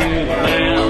to the mountain